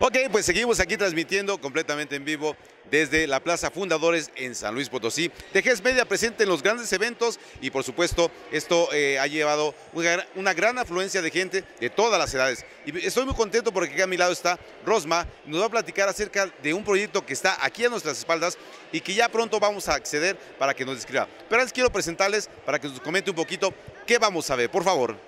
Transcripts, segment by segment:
Ok, pues seguimos aquí transmitiendo completamente en vivo desde la Plaza Fundadores en San Luis Potosí. TGS Media presente en los grandes eventos y por supuesto esto eh, ha llevado una, una, gran afluencia de gente de todas las edades. Y estoy muy contento porque aquí a mi lado está Rosma, nos va a platicar acerca de un proyecto que está aquí a nuestras espaldas y que ya pronto vamos a acceder para que nos describa. Pero antes quiero presentarles para que nos comente un poquito qué vamos a ver, por favor.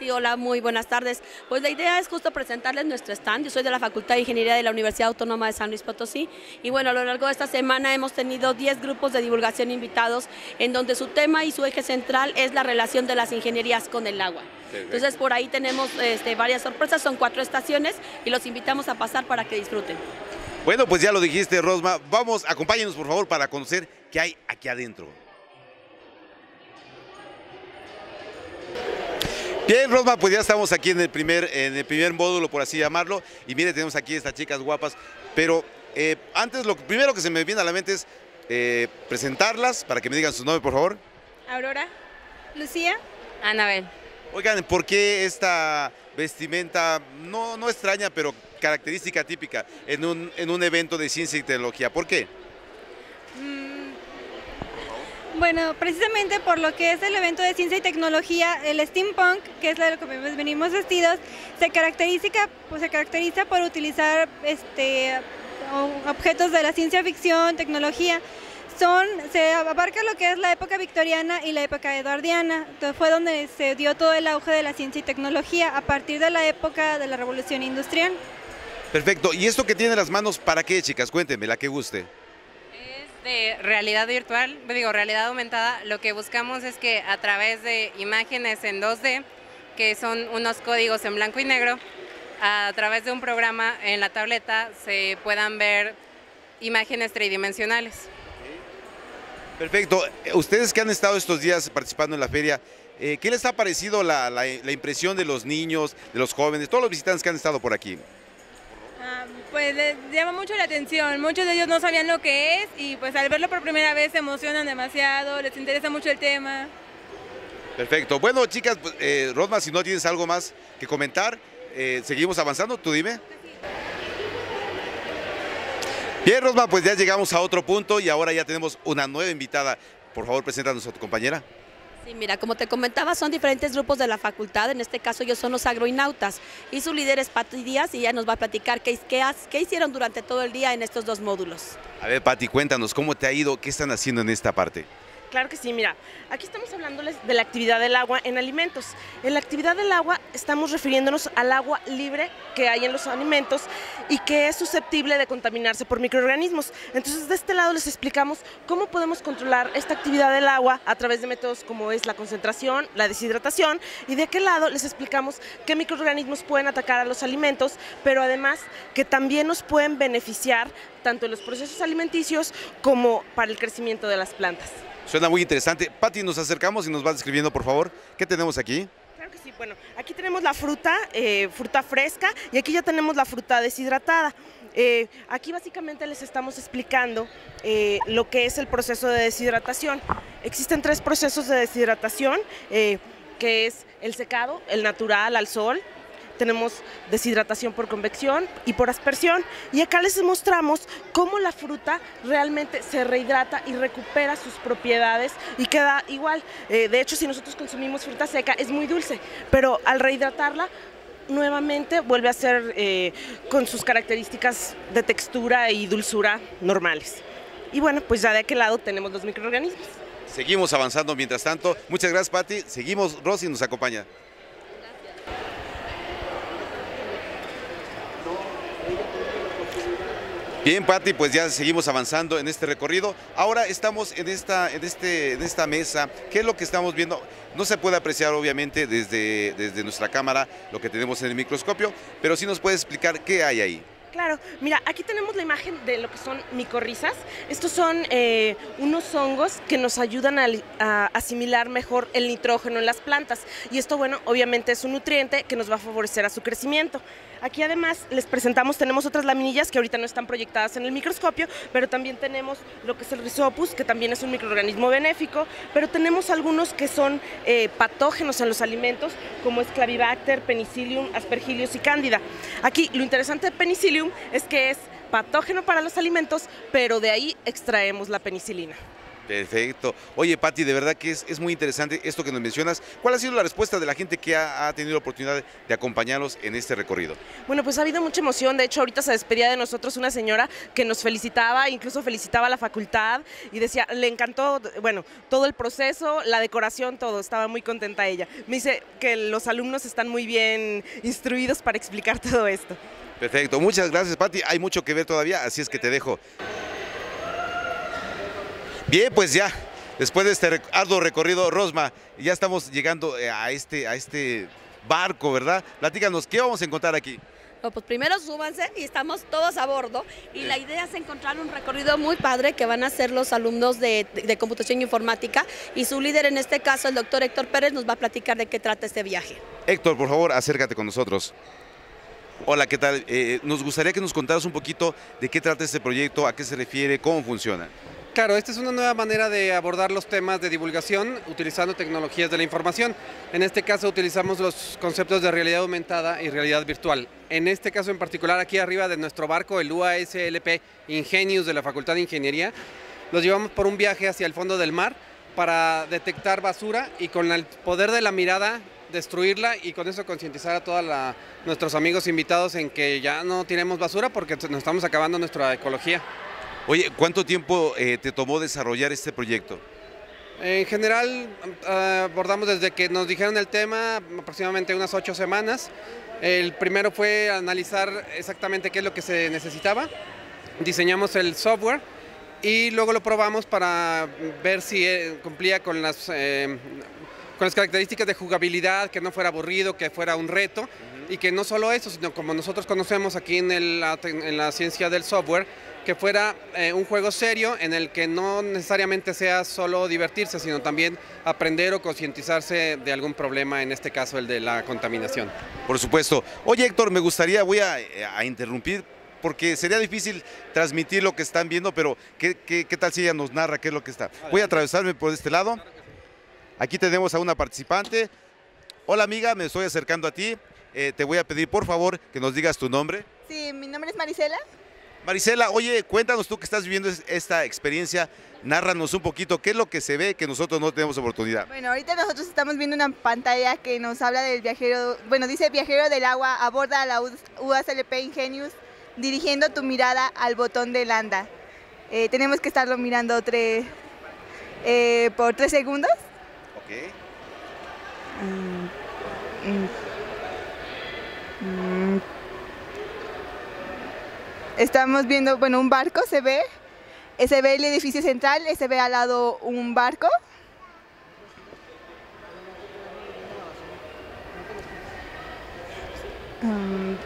Sí, hola, muy buenas tardes. Pues la idea es justo presentarles nuestro stand. Yo soy de la Facultad de Ingeniería de la Universidad Autónoma de San Luis Potosí y bueno, a lo largo de esta semana hemos tenido 10 grupos de divulgación invitados en donde su tema y su eje central es la relación de las ingenierías con el agua. Entonces por ahí tenemos este, varias sorpresas, son cuatro estaciones y los invitamos a pasar para que disfruten. Bueno, pues ya lo dijiste, Rosma. Vamos, acompáñenos por favor para conocer qué hay aquí adentro. Bien, Rosma, pues ya estamos aquí en el primer, en el primer módulo, por así llamarlo. Y mire, tenemos aquí estas chicas guapas. Pero eh, antes, lo primero que se me viene a la mente es eh, presentarlas para que me digan su nombre, por favor. Aurora. Lucía. Anabel. Oigan, ¿por qué esta vestimenta, no, no extraña, pero característica típica en un, en un evento de ciencia y tecnología? ¿Por qué? Bueno, precisamente por lo que es el evento de ciencia y tecnología, el steampunk, que es lo que venimos vestidos, se caracteriza, pues, se caracteriza por utilizar este, objetos de la ciencia ficción, tecnología. Son, se abarca lo que es la época victoriana y la época eduardiana. Entonces fue donde se dio todo el auge de la ciencia y tecnología a partir de la época de la revolución industrial. Perfecto. ¿Y esto que tiene en las manos para qué, chicas? Cuéntenme, la que guste de realidad virtual, digo realidad aumentada, lo que buscamos es que a través de imágenes en 2D, que son unos códigos en blanco y negro, a través de un programa en la tableta se puedan ver imágenes tridimensionales. Perfecto. Ustedes que han estado estos días participando en la feria, eh, ¿qué les ha parecido la, la impresión de los niños, de los jóvenes, todos los visitantes que han estado por aquí? Pues les llama mucho la atención. Muchos de ellos no sabían lo que es y pues al verlo por primera vez se emocionan demasiado, les interesa mucho el tema. Perfecto. Bueno, chicas, pues, eh, Rosma, si no tienes algo más que comentar, eh, seguimos avanzando, tú dime. Bien, Rosma, pues ya llegamos a otro punto y ahora ya tenemos una nueva invitada. Por favor, preséntanos a tu compañera. Sí, mira, como te comentaba, son diferentes grupos de la facultad, en este caso ellos son los agroinautas, y su líder es Pati Díaz y ella nos va a platicar qué, hicieron durante todo el día en estos dos módulos. A ver, Pati, cuéntanos, ¿cómo te ha ido? ¿Qué están haciendo en esta parte? Claro que sí, mira, aquí estamos hablándoles de la actividad del agua en alimentos. En la actividad del agua estamos refiriéndonos al agua libre que hay en los alimentos y que es susceptible de contaminarse por microorganismos. Entonces, de este lado les explicamos cómo podemos controlar esta actividad del agua a través de métodos como es la concentración, la deshidratación y de aquel lado les explicamos qué microorganismos pueden atacar a los alimentos, pero además que también nos pueden beneficiar tanto en los procesos alimenticios como para el crecimiento de las plantas. Suena muy interesante. Pati, nos acercamos y nos vas describiendo, por favor, ¿qué tenemos aquí? Claro que sí, bueno, aquí tenemos la fruta, eh, fruta fresca, y aquí ya tenemos la fruta deshidratada. Eh, aquí básicamente les estamos explicando eh, lo que es el proceso de deshidratación. Existen tres procesos de deshidratación, que es el secado, el natural al sol, tenemos deshidratación por convección y por aspersión. Y acá les mostramos cómo la fruta realmente se rehidrata y recupera sus propiedades y queda igual. Eh, de hecho, si nosotros consumimos fruta seca es muy dulce, pero al rehidratarla nuevamente vuelve a ser eh, con sus características de textura y dulzura normales. Y bueno, pues ya de aquel lado tenemos los microorganismos. Seguimos avanzando mientras tanto. Muchas gracias, Patti. Seguimos, Rosy nos acompaña. Bien, Patti, pues ya seguimos avanzando en este recorrido. Ahora estamos en esta, en, este, en esta mesa. ¿Qué es lo que estamos viendo? No se puede apreciar, obviamente, desde, desde nuestra cámara lo que tenemos en el microscopio, pero sí nos puede explicar qué hay ahí. Claro, mira, aquí tenemos la imagen de lo que son micorrizas. Estos son eh, unos hongos que nos ayudan a, asimilar mejor el nitrógeno en las plantas. Y esto, bueno, obviamente es un nutriente que nos va a favorecer a su crecimiento. Aquí además les presentamos, tenemos otras laminillas que ahorita no están proyectadas en el microscopio, pero también tenemos lo que es el Rhizopus, que también es un microorganismo benéfico, pero tenemos algunos que son eh, patógenos en los alimentos, como es Clavibacter, Penicillium, Aspergillus y Cándida. Aquí lo interesante de Penicillium Es que es patógeno para los alimentos, pero de ahí extraemos la penicilina. Perfecto. Oye, Patti, de verdad que es, es, muy interesante esto que nos mencionas. ¿Cuál ha sido la respuesta de la gente que ha, ha, tenido la oportunidad de acompañarlos en este recorrido? Bueno, pues ha habido mucha emoción. De hecho, ahorita se despedía de nosotros una señora que nos felicitaba, incluso felicitaba a la facultad y decía, le encantó, bueno, todo el proceso, la decoración, todo. Estaba muy contenta ella. Me dice que los alumnos están muy bien instruidos para explicar todo esto. Perfecto. Muchas gracias, Patti. Hay mucho que ver todavía, así es que te dejo. Bien, pues ya, después de este arduo recorrido, Rosma, ya estamos llegando eh, a este, a este barco, ¿verdad? Platícanos, ¿qué vamos a encontrar aquí? No, pues primero súbanse y estamos todos a bordo y la idea es encontrar un recorrido muy padre que van a hacer los alumnos de, de, computación informática y su líder en este caso, el doctor Héctor Pérez, nos va a platicar de qué trata este viaje. Héctor, por favor, acércate con nosotros. Hola, ¿qué tal? Eh, nos gustaría que nos contaras un poquito de qué trata este proyecto, a qué se refiere, cómo funciona. Claro, esta es una nueva manera de abordar los temas de divulgación utilizando tecnologías de la información. En este caso utilizamos los conceptos de realidad aumentada y realidad virtual. En este caso en particular, aquí arriba de nuestro barco, el UASLP Ingenius de la Facultad de Ingeniería, los llevamos por un viaje hacia el fondo del mar para detectar basura y con el poder de la mirada destruirla y con eso concientizar a todos nuestros amigos invitados en que ya no tiremos basura porque nos estamos acabando nuestra ecología. Oye, ¿cuánto tiempo eh, te tomó desarrollar este proyecto? En general uh, abordamos desde que nos dijeron el tema aproximadamente unas ocho semanas. El primero fue analizar exactamente qué es lo que se necesitaba. Diseñamos el software y luego lo probamos para ver si eh, cumplía con las, eh, con las características de jugabilidad, que no fuera aburrido, que fuera un reto. Uh -huh. Y que no solo eso, sino como nosotros conocemos aquí en, el, en la ciencia del software, que fuera eh, un juego serio en el que no necesariamente sea solo divertirse, sino también aprender o concientizarse de algún problema, en este caso el de la contaminación. Por supuesto. Oye Héctor, me gustaría, voy a, a interrumpir porque sería difícil transmitir lo que están viendo, pero ¿qué, qué, qué tal si ella nos narra qué es lo que está? Voy a atravesarme por este lado. Aquí tenemos a una participante. Hola amiga, me estoy acercando a ti. Eh, te voy a pedir por favor que nos digas tu nombre. Sí, mi nombre es Marisela. Marisela, oye, cuéntanos tú que estás viviendo esta experiencia, nárranos un poquito, ¿qué es lo que se ve que nosotros no tenemos oportunidad? Bueno, ahorita nosotros estamos viendo una pantalla que nos habla del viajero, bueno, dice viajero del agua, aborda la UASLP Ingenius, dirigiendo tu mirada al botón de landa. Eh, tenemos que estarlo mirando tres, eh, por tres segundos. Ok. Mm, mm, mm. Estamos viendo, bueno, un barco se ve, se ve el edificio central, se ve al lado un barco. Um,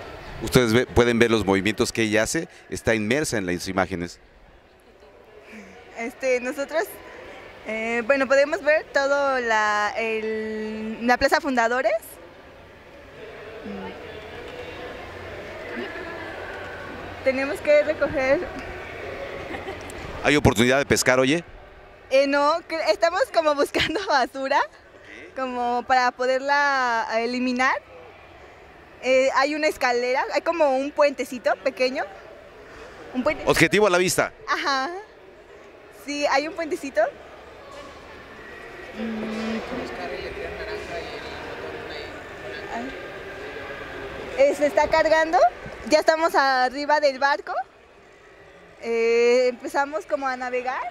Ustedes ve, pueden ver los movimientos que ella hace, está inmersa en las imágenes. Este, nosotros, eh, bueno, podemos ver todo la, la Plaza Fundadores. tenemos que recoger. ¿Hay oportunidad de pescar, oye? Eh, no, estamos como buscando basura, como para poderla eliminar. Eh, hay una escalera, hay como un puentecito pequeño. Un. Objetivo a la vista. Ajá. Sí, hay un puentecito. Se está cargando ya estamos arriba del barco. Eh, empezamos como a navegar.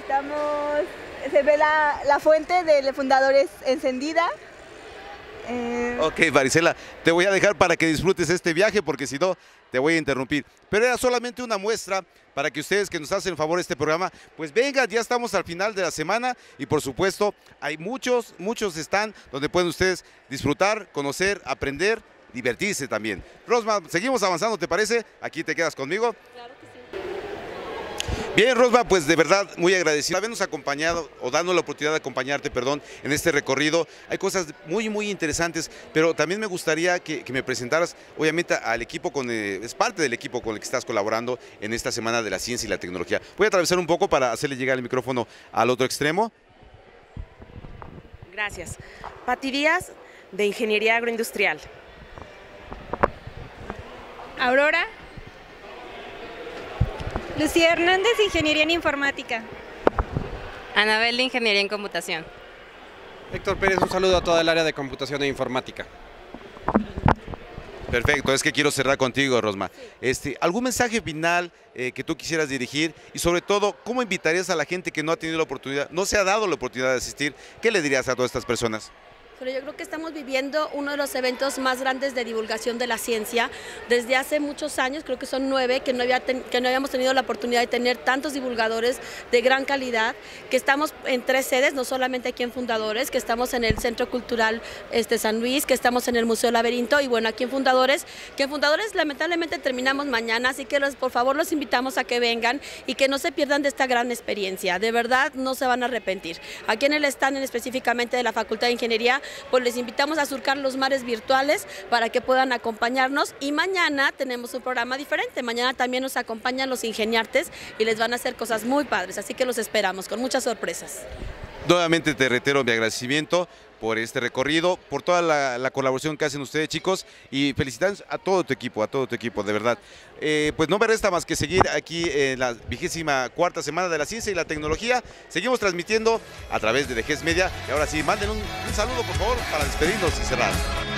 Estamos, se ve la, la fuente de fundadores encendida. Eh... Ok, Marisela, te voy a dejar para que disfrutes este viaje porque si no te voy a interrumpir. Pero era solamente una muestra para que ustedes que nos hacen favor este programa, pues vengan, ya estamos al final de la semana y por supuesto hay muchos, muchos están donde pueden ustedes disfrutar, conocer, aprender divertirse también. Rosma, seguimos avanzando, ¿te parece? Aquí te quedas conmigo. Claro que sí. Bien, Rosma, pues de verdad muy agradecido habernos acompañado o dando la oportunidad de acompañarte, perdón, en este recorrido. Hay cosas muy, muy interesantes, pero también me gustaría que, que me presentaras, obviamente, al equipo, con, eh, es parte del equipo con el que estás colaborando en esta Semana de la Ciencia y la Tecnología. Voy a atravesar un poco para hacerle llegar el micrófono al otro extremo. Gracias. Pati Díaz, de Ingeniería Agroindustrial. Aurora. Lucía Hernández, Ingeniería en Informática. Anabel de Ingeniería en Computación. Héctor Pérez, un saludo a toda el área de computación e informática. Perfecto, es que quiero cerrar contigo, Rosma. Este, ¿Algún mensaje final eh, que tú quisieras dirigir? Y sobre todo, ¿cómo invitarías a la gente que no ha tenido la oportunidad, no se ha dado la oportunidad de asistir? ¿Qué le dirías a todas estas personas? Pero yo creo que estamos viviendo uno de los eventos más grandes de divulgación de la ciencia. Desde hace muchos años, creo que son nueve, que no, había que no habíamos tenido la oportunidad de tener tantos divulgadores de gran calidad, que estamos en tres sedes, no solamente aquí en Fundadores, que estamos en el Centro Cultural este, San Luis, que estamos en el Museo Laberinto y bueno, aquí en Fundadores, que en Fundadores lamentablemente terminamos mañana, así que los, por favor los invitamos a que vengan y que no se pierdan de esta gran experiencia. De verdad, no se van a arrepentir. Aquí en el stand específicamente de la Facultad de Ingeniería, pues les invitamos a surcar los mares virtuales para que puedan acompañarnos y mañana tenemos un programa diferente. Mañana también nos acompañan los ingeniartes y les van a hacer cosas muy padres, así que los esperamos con muchas sorpresas. Nuevamente te reitero mi agradecimiento por este recorrido, por toda la, colaboración que hacen ustedes chicos y felicidades a todo tu equipo, a todo tu equipo, de verdad. Eh, pues no me resta más que seguir aquí en la vigésima cuarta semana de la ciencia y la tecnología. Seguimos transmitiendo a través de DGS Media y ahora sí, manden un saludo por favor para despedirnos y cerrar.